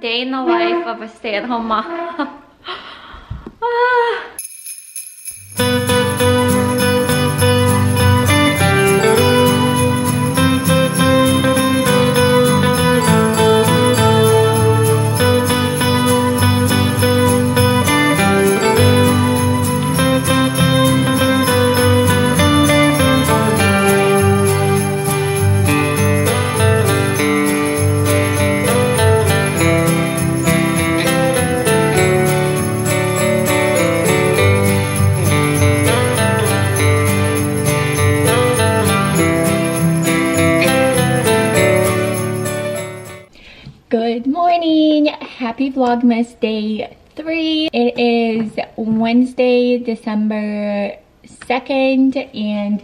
day in the life of a stay-at-home mom. ah. Happy Vlogmas day three. It is Wednesday, December 2nd, and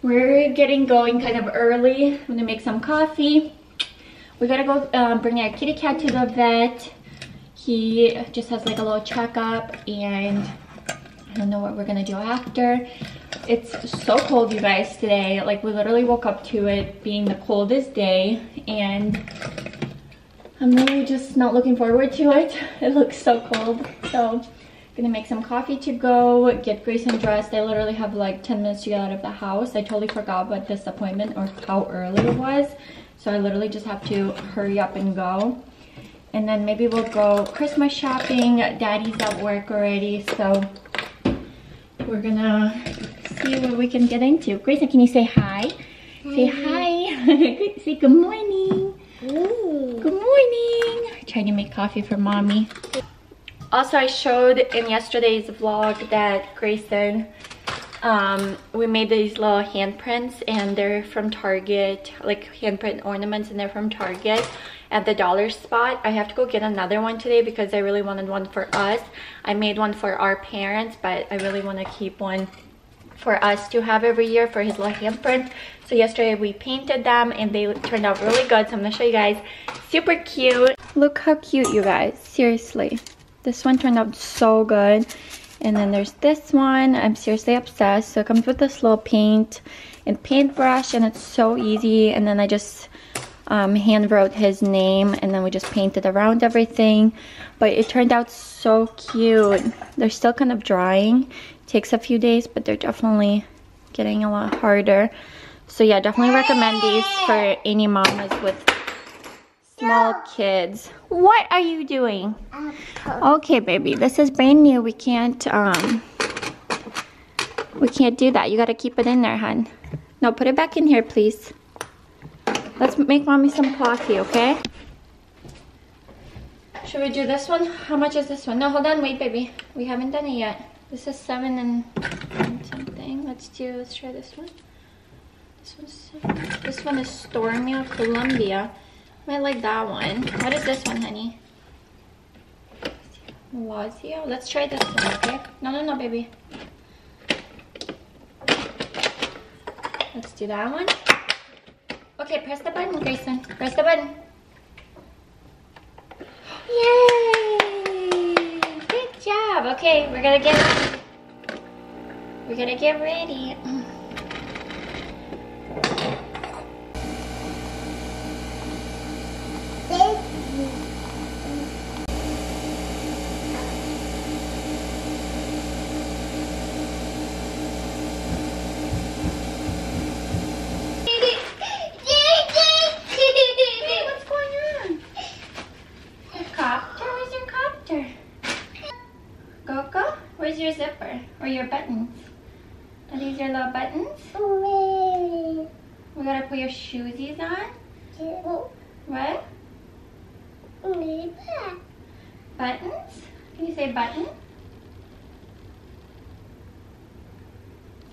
we're getting going kind of early. I'm gonna make some coffee. We gotta go um, bring our kitty cat to the vet. He just has like a little checkup and I don't know what we're gonna do after. It's so cold, you guys, today. Like we literally woke up to it being the coldest day and I'm really just not looking forward to it. It looks so cold. So gonna make some coffee to go, get Grayson dressed. I literally have like 10 minutes to get out of the house. I totally forgot about this appointment or how early it was. So I literally just have to hurry up and go. And then maybe we'll go Christmas shopping. Daddy's at work already, so we're gonna see what we can get into. Grayson, can you say hi? hi. Say hi. say good morning. Ooh. Good morning. Trying to make coffee for mommy. Also, I showed in yesterday's vlog that Grayson, um, we made these little handprints and they're from Target, like handprint ornaments and they're from Target at the dollar spot. I have to go get another one today because I really wanted one for us. I made one for our parents, but I really want to keep one for us to have every year for his little handprint. So yesterday we painted them and they turned out really good. So I'm gonna show you guys. Super cute. Look how cute you guys, seriously. This one turned out so good. And then there's this one, I'm seriously obsessed. So it comes with this little paint and paintbrush and it's so easy. And then I just um, hand wrote his name and then we just painted around everything. But it turned out so cute. They're still kind of drying. takes a few days, but they're definitely getting a lot harder. So yeah, definitely recommend these for any mamas with small kids. What are you doing? Okay, baby, this is brand new. We can't, um, we can't do that. You gotta keep it in there, hon. No, put it back in here, please. Let's make mommy some coffee, okay? Should we do this one? How much is this one? No, hold on, wait, baby. We haven't done it yet. This is seven and, something. Let's do, let's try this one. This, one's, this one is Stormio Colombia. I like that one. What is this one, honey? Lazio. Let's try this one, okay? No, no, no, baby. Let's do that one. Okay, press the button, Grayson. Press the button. Yay! Good job. Okay, we're gonna get we're gonna get ready. your zipper? Or your buttons? Are these your little buttons? We gotta put your shoesies on? What? Buttons? Can you say button?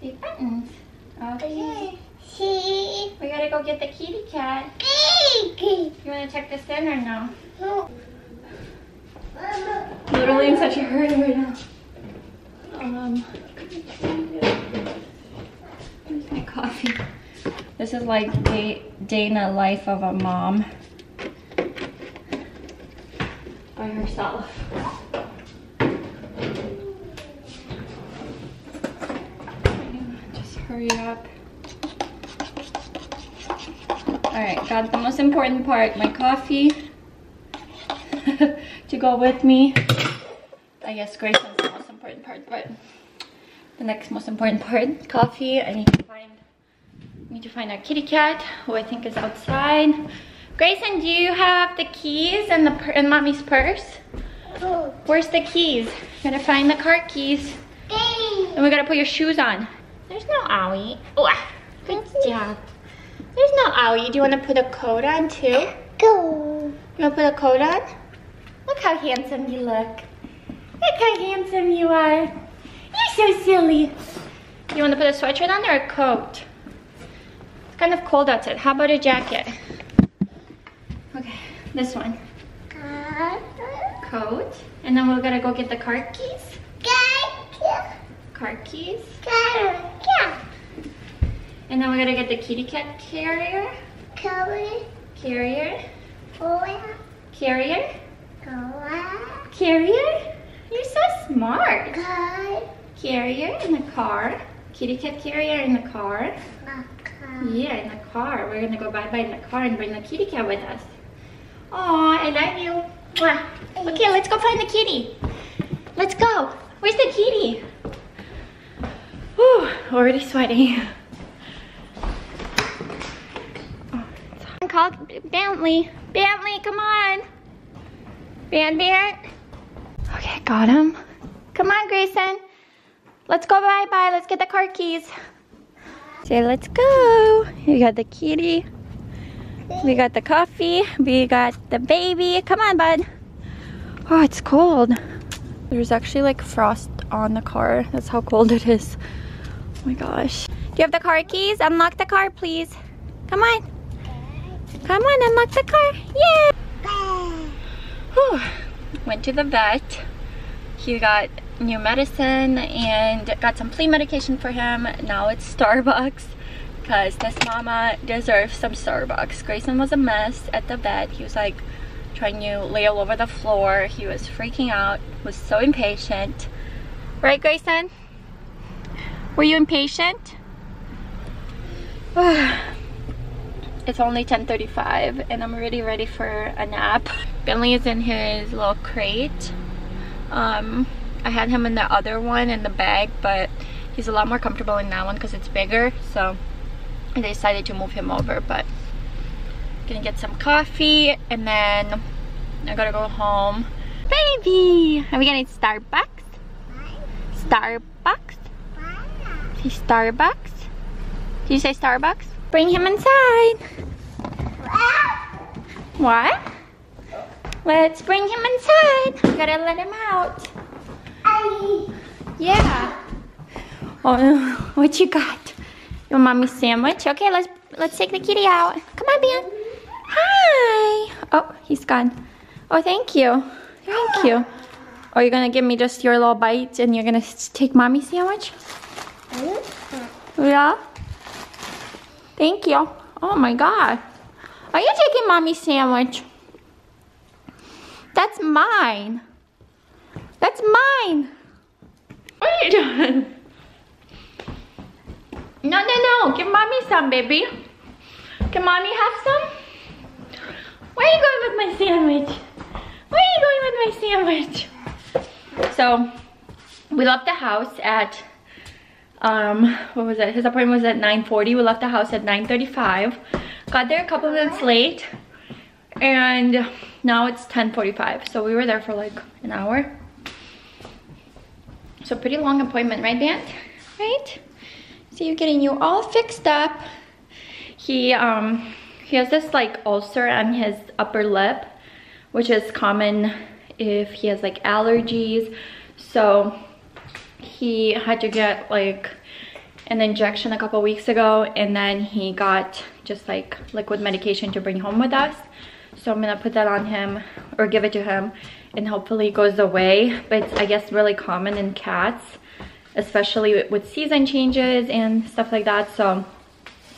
Say buttons. Okay. We gotta go get the kitty cat. You wanna check this in or no? Literally in such a hurry right now. Um, where's my coffee? This is like day, day in the life of a mom by herself. Just hurry up. All right, got the most important part, my coffee. to go with me. I guess Grayson's important part, but the next most important part, coffee. I need to find need to find our kitty cat, who I think is outside. Grayson, do you have the keys and the in mommy's purse? Oh. Where's the keys? Gotta find the car keys. And we gotta put your shoes on. There's no owie. Oh, ah, good job. There's no owie. Do you wanna put a coat on too? Go. You wanna put a coat on? Look how handsome you look. Look how handsome you are. You're so silly. You wanna put a sweatshirt on or a coat? It's kind of cold outside. How about a jacket? Okay, this one. Coat. And then we're gonna go get the car keys. Keys. Car keys. Car. And then we're gonna get the kitty cat carrier. Carrier. Carrier. Carrier. Carrier. So smart. Carrier in the car. Kitty cat carrier in the car. Yeah, in the car. We're gonna go bye-bye in the car and bring the kitty cat with us. Oh, I love you. Okay, let's go find the kitty. Let's go. Where's the kitty? Whew, already sweating. Call Bentley. Bentley, come on. Ban Ban. Okay, got him. Come on, Grayson. Let's go bye-bye. Let's get the car keys. Say, let's go. We got the kitty. We got the coffee. We got the baby. Come on, bud. Oh, it's cold. There's actually like frost on the car. That's how cold it is. Oh my gosh. Do you have the car keys? Unlock the car, please. Come on. Come on, unlock the car. Yeah. Whew. Went to the vet. He got new medicine and got some flea medication for him. Now it's Starbucks because this mama deserves some Starbucks. Grayson was a mess at the vet. He was like trying to lay all over the floor. He was freaking out, was so impatient. Right, Grayson? Were you impatient? it's only 10.35 and I'm already ready for a nap. Bentley is in his little crate. Um, I had him in the other one in the bag, but he's a lot more comfortable in that one because it's bigger. So I decided to move him over, but I'm gonna get some coffee and then I gotta go home. Baby! Are we getting Starbucks? Starbucks? Starbucks? Did you say Starbucks? Bring him inside. What? Let's bring him inside. We gotta let him out. Yeah. Oh, what you got? Your mommy's sandwich? Okay, let's let's take the kitty out. Come on, Ben. Hi. Oh, he's gone. Oh, thank you. Thank you. Oh, you're gonna give me just your little bite and you're gonna take mommy's sandwich? Yeah? Thank you. Oh my god. Are you taking mommy's sandwich? That's mine. That's mine. What are you doing? No, no, no. Give mommy some, baby. Can mommy have some? Where are you going with my sandwich? Where are you going with my sandwich? So, we left the house at um what was it his appointment was at 9:40. we left the house at 9:35. got there a couple minutes late and now it's 10:45. so we were there for like an hour. So pretty long appointment right Bant right? So you're getting you all fixed up. He um he has this like ulcer on his upper lip which is common if he has like allergies. So he had to get like an injection a couple weeks ago and then he got just like liquid medication to bring home with us so i'm gonna put that on him or give it to him and hopefully it goes away but it's i guess really common in cats especially with season changes and stuff like that so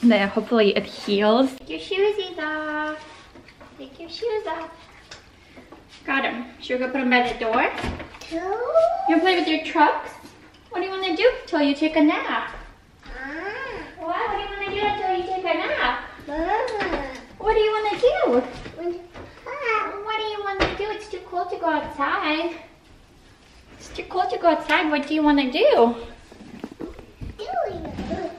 then hopefully it heals take your shoes off take your shoes off got him should we go put him by the door you wanna play with your trucks what do you want to do till you take a nap? Ah. What? What do you want to do until you take a nap? Ah. What do you want to do? What do you want to do? It's too cold to go outside. It's too cold to go outside. What do you want to do?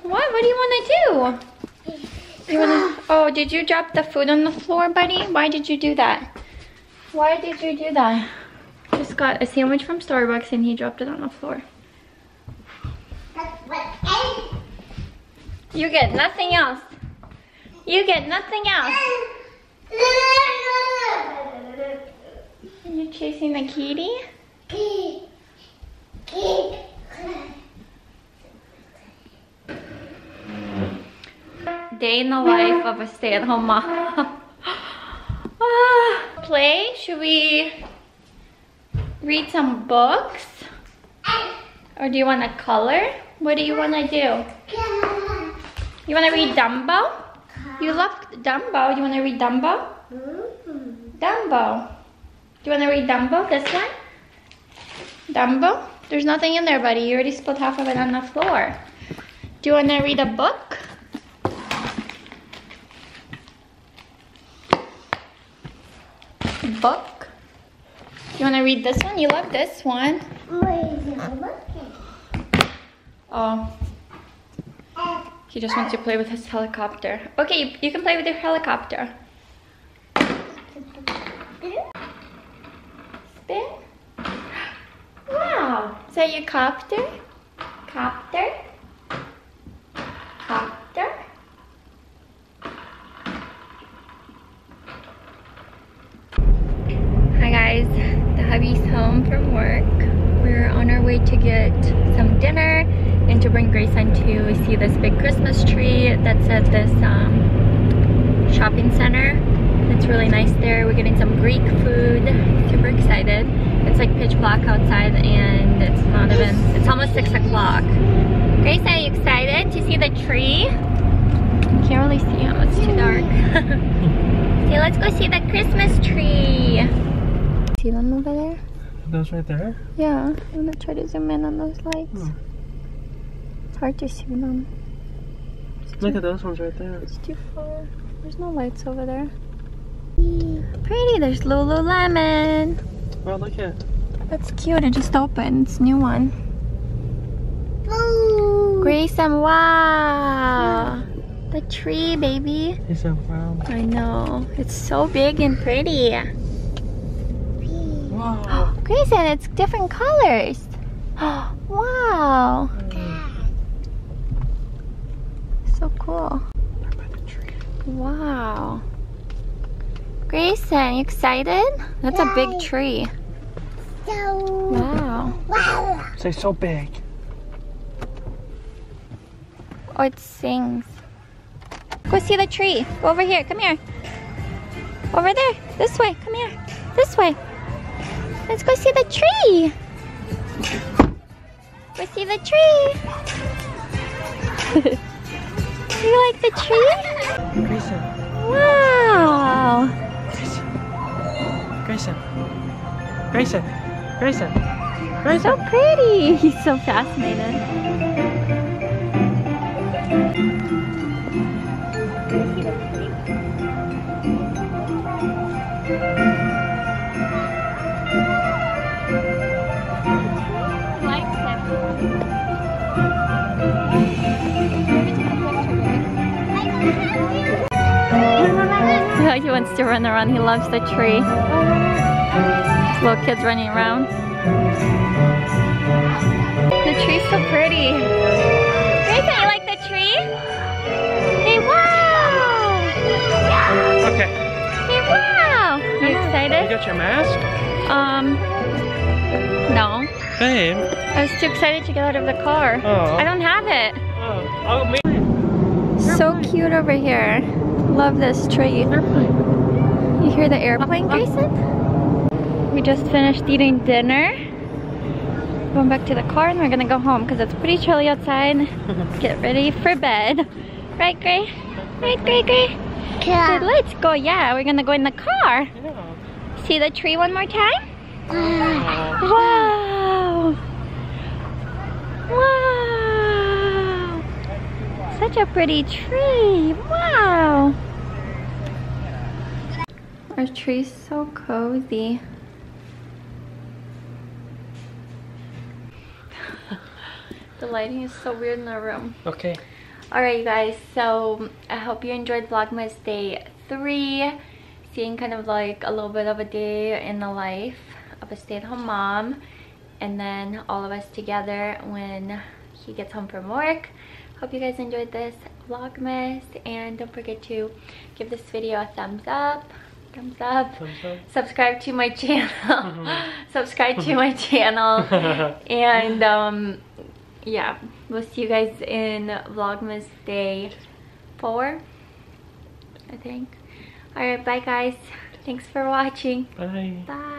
What? What do you want to do? You wanna? Oh, did you drop the food on the floor, buddy? Why did you do that? Why did you do that? Just got a sandwich from Starbucks and he dropped it on the floor. You get nothing else. You get nothing else. Are you chasing the kitty? Day in the life of a stay-at-home mom. Ah, Play? Should we read some books? Or do you want to color? What do you want to do? You want to read Dumbo? You love Dumbo. You want to read Dumbo? Dumbo. Do you want to read Dumbo? This one? Dumbo? There's nothing in there, buddy. You already spilled half of it on the floor. Do you want to read a book? Book? You want to read this one? You love this one. Oh. He just wants to play with his helicopter. Okay, you, can play with your helicopter. Spin. Wow. Is that your? Copter. Copter. Hi guys, the hubby's home from work. We're on our way to get some dinner and to bring Grayson to see this big Christmas tree that's at this um, shopping center. It's really nice there. We're getting some Greek food. Super excited. It's like pitch black outside and it's not even, it's almost six o'clock. Grayson, are you excited to see the tree? I Can't really see him, it's too dark. okay, let's go see the Christmas tree. See them over there? Those right there? Yeah, I'm gonna try to zoom in on those lights. Hmm. It's hard to see them. Look at those ones right there. It's too far. There's no lights over there. Pretty, there's Lululemon. Well, look at. That's cute, it just opened. It's a new one. Grayson, wow. The tree, baby. He said, wow. I know. It's so big and pretty. Wow. Grayson, it's different colors. wow. So cool. They're by the tree. Wow. Grayson, you excited? That's a big tree. Wow. Say so big. Oh, it sings. Go see the tree. Go over here. Come here. Over there. This way. Come here. This way. Let's go see the tree. Go see the tree. you like the tree? Grayson. Wow. Grayson. Grayson. Grayson. So Grayson. pretty. He's so fascinated. he wants to run around. He loves the tree. Little kids running around. The tree's so pretty. Grayson, you like the tree? Hey, wow! Okay. Hey, wow! You excited? You got your mask? Um, no. Babe. I was too excited to get out of the car. Oh. I don't have it. Oh, oh me. So cute over here. Love this tree. You hear the airplane, uh-huh. Grayson? We just finished eating dinner. Going back to the car and we're gonna go home because it's pretty chilly outside. Get ready for bed. Right, Gray? Right, Gray, Gray? Good, let's go. Yeah, we're gonna go in the car. Yeah. See the tree one more time? Oh. Wow! such a pretty tree. Wow. Our tree's so cozy. the lighting is so weird in the room. Okay. Alright guys, so I hope you enjoyed Vlogmas Day 3. Seeing kind of like a little bit of a day in the life of a stay-at-home mom. And then all of us together when he gets home from work. Hope you guys enjoyed this Vlogmas. And don't forget to give this video a thumbs up. Thumbs up. Thumbs up. Subscribe to my channel. Subscribe to my channel. and um, yeah, we'll see you guys in Vlogmas Day 4, I think. Alright, bye guys. Thanks for watching. Bye. Bye.